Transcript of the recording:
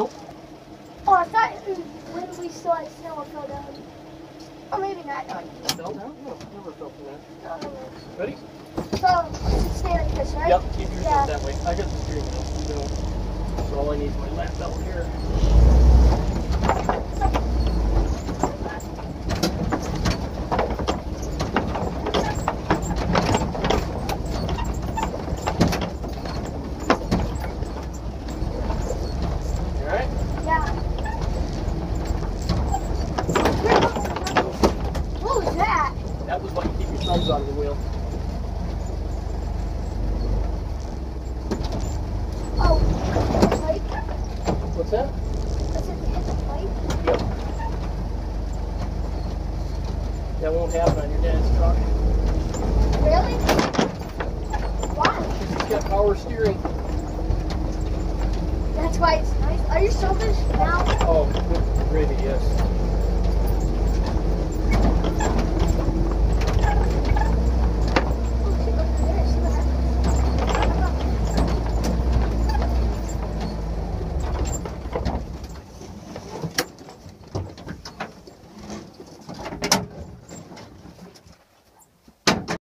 Nope. Oh, I thought when we still had snow, it fell down. Or maybe not. No, Fell down? No, never fell from that. Oh, no, no. Ready? So, stay like this, right? Yep, keep yours Yeah. that way. I got the steering wheel. So, so all I need is my lap belt here. Alright? Yeah. What was that? Was you keep your thumbs out of the wheel. Oh, pipe? What's that? I said hit the pipe. Yep. That won't happen on your dad's truck. Really? Why? It's got power steering. That's why it's nice. Are you selfish now?